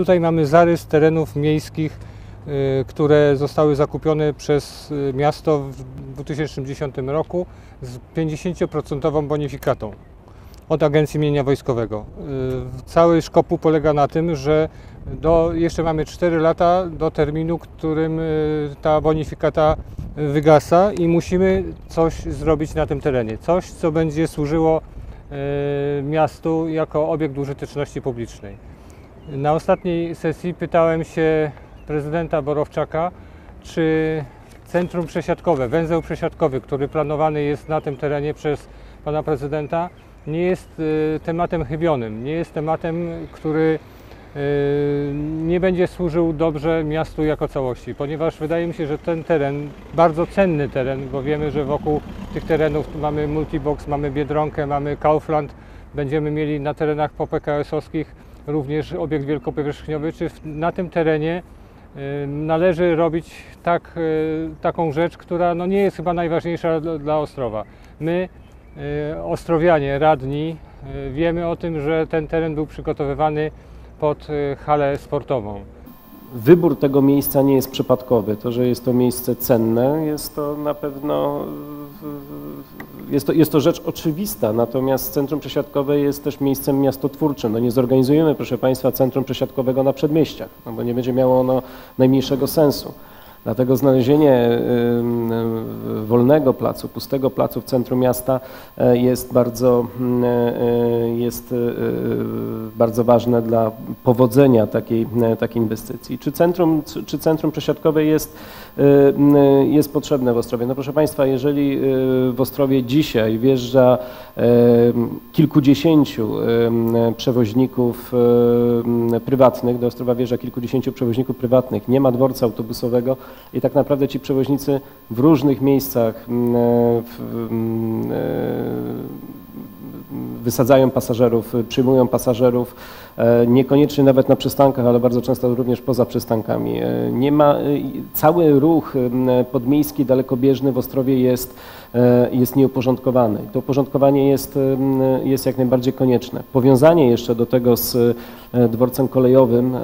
Tutaj mamy zarys terenów miejskich, y, które zostały zakupione przez y, miasto w 2010 roku z 50% bonifikatą od Agencji Mienia Wojskowego. Y, Cały szkopu polega na tym, że do, jeszcze mamy 4 lata do terminu, którym ta bonifikata wygasa i musimy coś zrobić na tym terenie. Coś, co będzie służyło miastu jako obiekt użyteczności publicznej. Na ostatniej sesji pytałem się prezydenta Borowczaka, czy centrum przesiadkowe, węzeł przesiadkowy, który planowany jest na tym terenie przez pana prezydenta, nie jest y, tematem chybionym, nie jest tematem, który y, nie będzie służył dobrze miastu jako całości, ponieważ wydaje mi się, że ten teren, bardzo cenny teren, bo wiemy, że wokół tych terenów mamy multibox, mamy Biedronkę, mamy Kaufland, będziemy mieli na terenach po PKS-owskich również obiekt wielkopowierzchniowy, czy na tym terenie y, należy robić tak, y, taką rzecz, która no, nie jest chyba najważniejsza dla, Ostrowa. My, y, Ostrowianie, radni, wiemy o tym, że ten teren był przygotowywany pod halę sportową. Wybór tego miejsca nie jest przypadkowy. To, że jest to miejsce cenne, jest to na pewno jest to, jest to rzecz oczywista, natomiast centrum przesiadkowe jest też miejscem miastotwórczym. No nie zorganizujemy, proszę Państwa, centrum przesiadkowego na przedmieściach, no bo nie będzie miało ono najmniejszego sensu. Dlatego znalezienie wolnego placu, pustego placu w centrum miasta y, jest bardzo, y, jest bardzo ważne dla powodzenia takiej, takiej inwestycji. Czy centrum, czy centrum przesiadkowe jest, jest potrzebne w Ostrowie? No proszę Państwa, jeżeli w Ostrowie dzisiaj wjeżdża kilkudziesięciu przewoźników prywatnych, do Ostrowa wjeżdża kilkudziesięciu przewoźników prywatnych, nie ma dworca autobusowego, i tak naprawdę ci przewoźnicy w różnych miejscach mm, e, w, mm, e, wysadzają pasażerów, przyjmują pasażerów, e, niekoniecznie nawet na przystankach, ale bardzo często również poza przystankami. Nie ma, cały ruch podmiejski, dalekobieżny w Ostrowie jest, jest nieuporządkowany. To uporządkowanie jest, jest jak najbardziej konieczne. Powiązanie jeszcze do tego z dworcem kolejowym,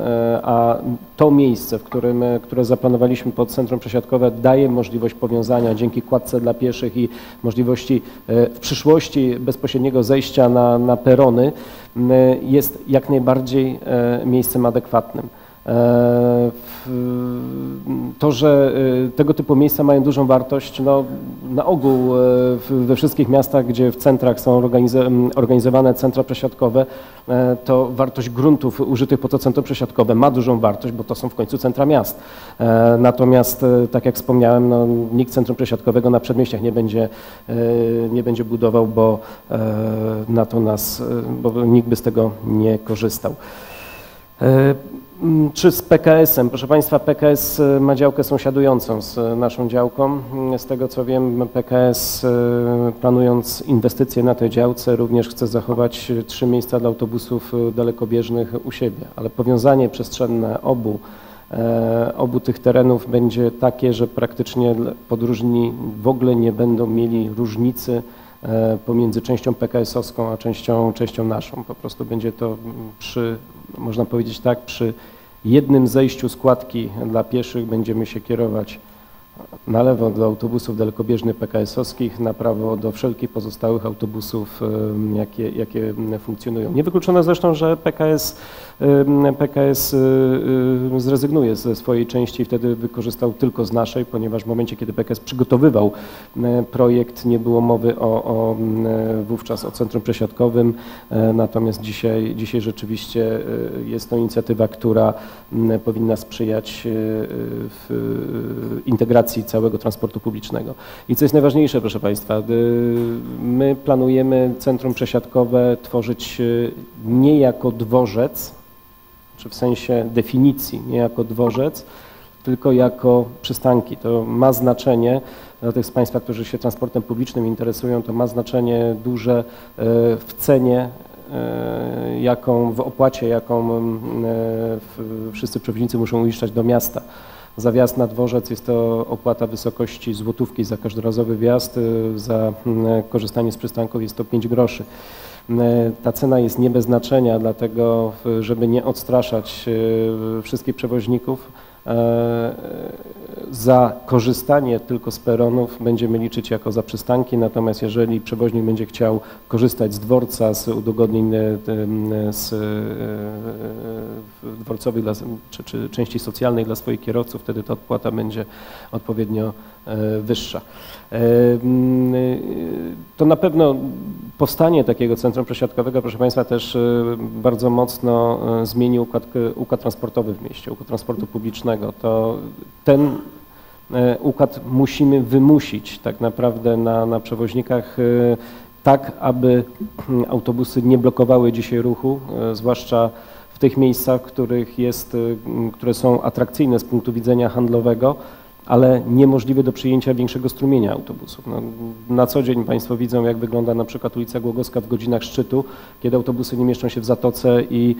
a to miejsce, w którym, które zaplanowaliśmy pod centrum przesiadkowe daje możliwość powiązania dzięki kładce dla pieszych i możliwości w przyszłości bezpośredniego zejścia na, na perony jest jak najbardziej miejscem adekwatnym. To, że tego typu miejsca mają dużą wartość, no, na ogół we wszystkich miastach, gdzie w centrach są organizowane centra przesiadkowe, to wartość gruntów użytych po to centrum przesiadkowe ma dużą wartość, bo to są w końcu centra miast. Natomiast, tak jak wspomniałem, no, nikt centrum przesiadkowego na przedmieściach nie będzie, nie będzie budował, bo na to nas, bo nikt by z tego nie korzystał. Mm, czy z PKS-em? Proszę Państwa, PKS y, ma działkę sąsiadującą z y, naszą działką. Mm, z tego co wiem, PKS y, planując inwestycje na tej działce również chce zachować trzy miejsca dla autobusów dalekobieżnych u siebie, ale powiązanie przestrzenne obu, e, obu tych terenów będzie takie, że praktycznie podróżni w ogóle nie będą mieli różnicy e, pomiędzy częścią PKS-owską a częścią, częścią naszą. Po prostu będzie to mm, przy można powiedzieć tak, przy jednym zejściu składki dla pieszych będziemy się kierować na lewo do autobusów dalekobieżnych PKS-owskich, na prawo do wszelkich pozostałych autobusów, jakie, jakie funkcjonują. Niewykluczone zresztą, że PKS, PKS zrezygnuje ze swojej części i wtedy wykorzystał tylko z naszej, ponieważ w momencie, kiedy PKS przygotowywał projekt, nie było mowy o, o wówczas o centrum przesiadkowym, natomiast dzisiaj, dzisiaj rzeczywiście jest to inicjatywa, która powinna sprzyjać e, całego transportu publicznego. I co jest najważniejsze, proszę Państwa, my planujemy centrum przesiadkowe tworzyć y, nie jako dworzec, czy w sensie definicji, nie jako dworzec, tylko jako przystanki. To ma znaczenie, dla tych z Państwa, którzy się transportem publicznym interesują, to ma znaczenie duże y, w cenie, y, jaką, w opłacie, jaką wszyscy przewoźnicy muszą uiszczać do miasta. Za wjazd na dworzec jest to opłata wysokości złotówki za każdorazowy wjazd, y, za mm, korzystanie z przystanków jest to 5 groszy. Ta cena jest nie bez znaczenia, dlatego żeby nie odstraszać wszystkich przewoźników, za korzystanie tylko z peronów będziemy liczyć jako za przystanki, natomiast jeżeli przewoźnik będzie chciał korzystać z dworca, z udogodnień z dworcowych dla, czy, czy części socjalnej dla swoich kierowców, wtedy ta odpłata będzie odpowiednio wyższa. To na pewno powstanie takiego centrum przesiadkowego, proszę Państwa, też bardzo mocno zmieni układ, układ transportowy w mieście, układ transportu publicznego. To ten układ musimy wymusić tak naprawdę na, na przewoźnikach tak, aby autobusy nie blokowały dzisiaj ruchu, zwłaszcza w tych miejscach, których jest, które są atrakcyjne z punktu widzenia handlowego, ale niemożliwe do przyjęcia większego strumienia autobusów. No, na co dzień Państwo widzą, jak wygląda na przykład ulica Głogowska w godzinach szczytu, kiedy autobusy nie mieszczą się w zatoce i,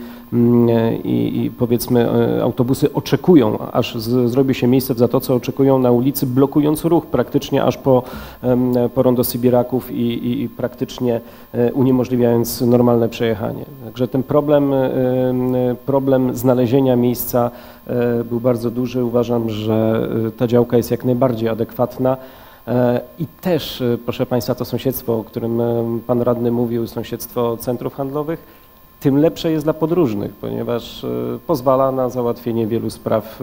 i, i powiedzmy autobusy oczekują, aż z, zrobi się miejsce w zatoce, oczekują na ulicy, blokując ruch praktycznie aż po, po rondo Sybiraków i, i, praktycznie uniemożliwiając normalne przejechanie. Także ten problem, problem znalezienia miejsca był bardzo duży. Uważam, że ta działka jest jak najbardziej adekwatna. I też, proszę Państwa, to sąsiedztwo, o którym Pan Radny mówił, sąsiedztwo centrów handlowych, tym lepsze jest dla podróżnych, ponieważ pozwala na załatwienie wielu spraw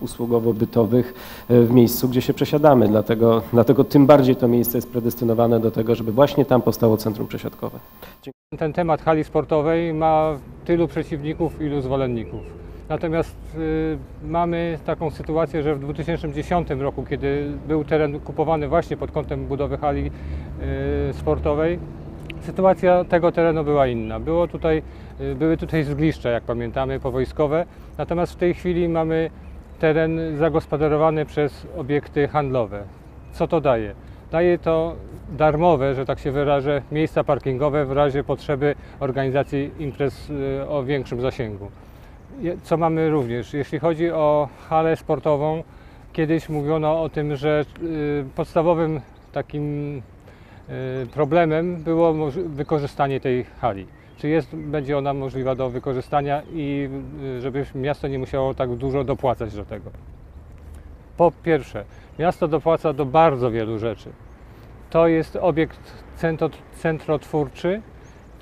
usługowo-bytowych w miejscu, gdzie się przesiadamy. Dlatego, dlatego tym bardziej to miejsce jest predestynowane do tego, żeby właśnie tam powstało centrum przesiadkowe. Ten temat hali sportowej ma tylu przeciwników, ilu zwolenników. Natomiast y, mamy taką sytuację, że w 2010 roku, kiedy był teren kupowany właśnie pod kątem budowy hali y, sportowej, sytuacja tego terenu była inna. Było tutaj, y, były tutaj zgliszcza, jak pamiętamy, powojskowe, natomiast w tej chwili mamy teren zagospodarowany przez obiekty handlowe. Co to daje? Daje to darmowe, że tak się wyrażę, miejsca parkingowe w razie potrzeby organizacji imprez o większym zasięgu. Co mamy również? Jeśli chodzi o halę sportową, kiedyś mówiono o tym, że y, podstawowym takim y, problemem było wykorzystanie tej hali. Czy jest, będzie ona możliwa do wykorzystania i y, żeby miasto nie musiało tak dużo dopłacać do tego. Po pierwsze, miasto dopłaca do bardzo wielu rzeczy. To jest obiekt centro, centrotwórczy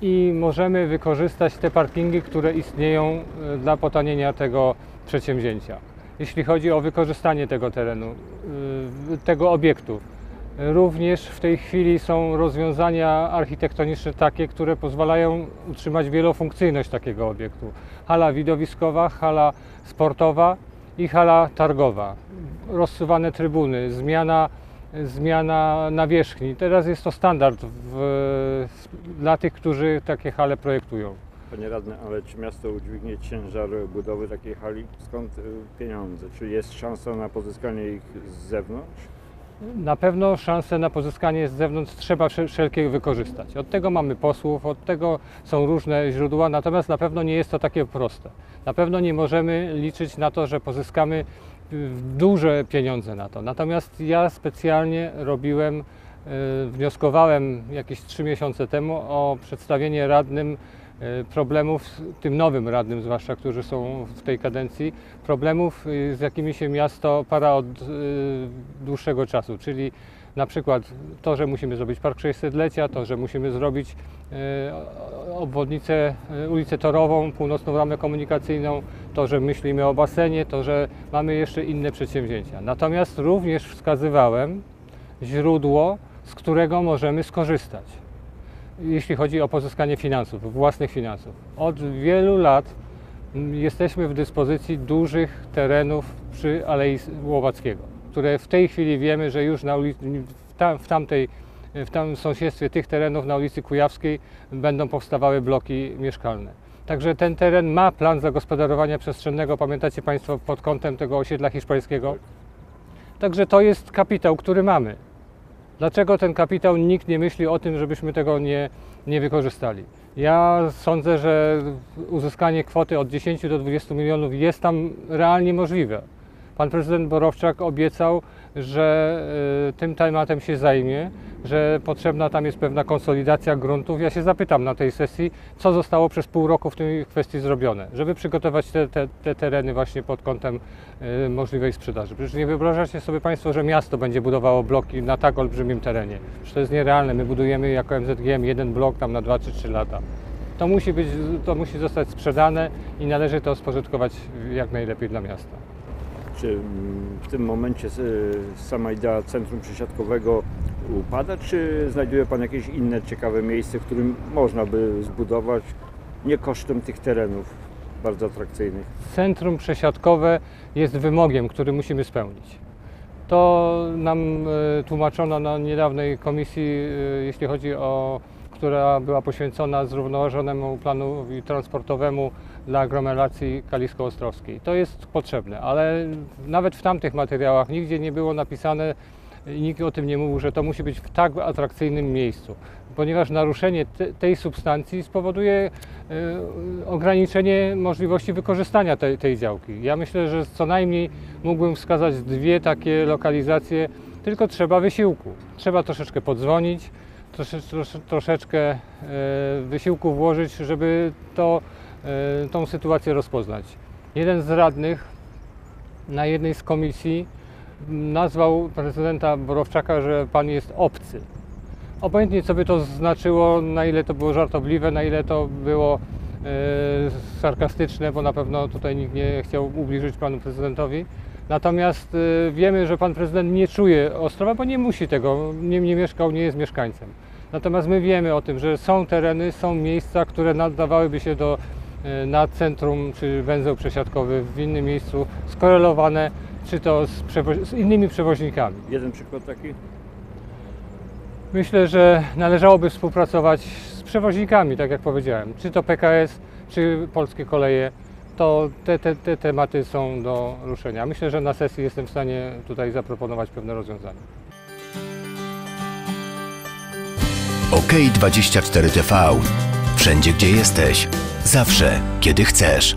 i możemy wykorzystać te parkingi, które istnieją e, dla potanienia tego przedsięwzięcia. Jeśli chodzi o wykorzystanie tego terenu, y, tego obiektu, również w tej chwili są rozwiązania architektoniczne takie, które pozwalają utrzymać wielofunkcyjność takiego obiektu. Hala widowiskowa, hala sportowa i hala targowa. Rozsuwane trybuny, zmiana, zmiana nawierzchni. Teraz jest to standard w, dla tych, którzy takie hale projektują. Panie radny, ale czy miasto udźwignie ciężar budowy takiej hali? Skąd y, pieniądze? Czy jest szansa na pozyskanie ich z zewnątrz? Na pewno szanse na pozyskanie z zewnątrz trzeba wszel- wszelkie wykorzystać. Od tego mamy posłów, od tego są różne źródła, natomiast na pewno nie jest to takie proste. Na pewno nie możemy liczyć na to, że pozyskamy duże pieniądze na to. Natomiast ja specjalnie robiłem, y, wnioskowałem jakieś trzy miesiące temu o przedstawienie radnym problemów, tym nowym radnym zwłaszcza, którzy są w tej kadencji, problemów, y, z jakimi się miasto para od y, dłuższego czasu, czyli na przykład to, że musimy zrobić park 600-lecia, to, że musimy zrobić obwodnicę, ulicę Torową, północną ramę komunikacyjną, to, że myślimy o basenie, to, że mamy jeszcze inne przedsięwzięcia. Natomiast również wskazywałem źródło, z którego możemy skorzystać jeśli chodzi o pozyskanie finansów, własnych finansów. Od wielu lat jesteśmy w dyspozycji dużych terenów przy Alei Łowackiego, które w tej chwili wiemy, że już na ulicy, w, tam, w, tamtej, w tam sąsiedztwie tych terenów na ulicy Kujawskiej będą powstawały bloki mieszkalne. Także ten teren ma plan zagospodarowania przestrzennego, pamiętacie Państwo, pod kątem tego osiedla hiszpańskiego. Także to jest kapitał, który mamy. Dlaczego ten kapitał nikt nie myśli o tym, żebyśmy tego nie, nie wykorzystali? Ja sądzę, że uzyskanie kwoty od 10 do 20 milionów jest tam realnie możliwe. Pan prezydent Borowczak obiecał, że y, tym tematem się zajmie, że potrzebna tam jest pewna konsolidacja gruntów. Ja się zapytam na tej sesji, co zostało przez pół roku w tej kwestii zrobione, żeby przygotować te, te, te tereny właśnie pod kątem y, możliwej sprzedaży. Przecież nie wyobrażacie sobie Państwo, że miasto będzie budowało bloki na tak olbrzymim terenie. Przecież to jest nierealne. My budujemy jako MZGM jeden blok tam na 2 czy 3 lata. To musi, być, to musi zostać sprzedane i należy to spożytkować jak najlepiej dla miasta. Czy w tym momencie y, sama idea centrum przesiadkowego upada, czy znajduje Pan jakieś inne ciekawe miejsce, w którym można by zbudować nie kosztem tych terenów bardzo atrakcyjnych? Centrum przesiadkowe jest wymogiem, który musimy spełnić. To nam e, tłumaczono na niedawnej komisji, e, jeśli chodzi o, która była poświęcona zrównoważonemu planowi transportowemu dla aglomeracji kalisko-ostrowskiej. To jest potrzebne, ale nawet w tamtych materiałach nigdzie nie było napisane i nikt o tym nie mówił, że to musi być w tak atrakcyjnym miejscu, ponieważ naruszenie te, tej substancji spowoduje e, ograniczenie możliwości wykorzystania tej, tej działki. Ja myślę, że co najmniej mógłbym wskazać dwie takie lokalizacje, tylko trzeba wysiłku. Trzeba troszeczkę podzwonić, trosze, trosze, troszeczkę e, wysiłku włożyć, żeby to, e, tą sytuację rozpoznać. Jeden z radnych na jednej z komisji nazwał prezydenta Borowczaka, że pan jest obcy. Obojętnie co by to znaczyło, na ile to było żartobliwe, na ile to było e, sarkastyczne, bo na pewno tutaj nikt nie chciał ubliżyć panu prezydentowi. Natomiast e, wiemy, że pan prezydent nie czuje Ostrowa, bo nie musi tego, nie, nie mieszkał, nie jest mieszkańcem. Natomiast my wiemy o tym, że są tereny, są miejsca, które nadawałyby się do e, na centrum czy węzeł przesiadkowy w innym miejscu skorelowane czy to z, z innymi przewoźnikami. Jeden przykład taki? Myślę, że należałoby współpracować z przewoźnikami, tak jak powiedziałem, czy to PKS, czy Polskie Koleje. To te, te, te tematy są do ruszenia. Myślę, że na sesji jestem w stanie tutaj zaproponować pewne rozwiązania. OK24 TV. Wszędzie gdzie jesteś. Zawsze, kiedy chcesz.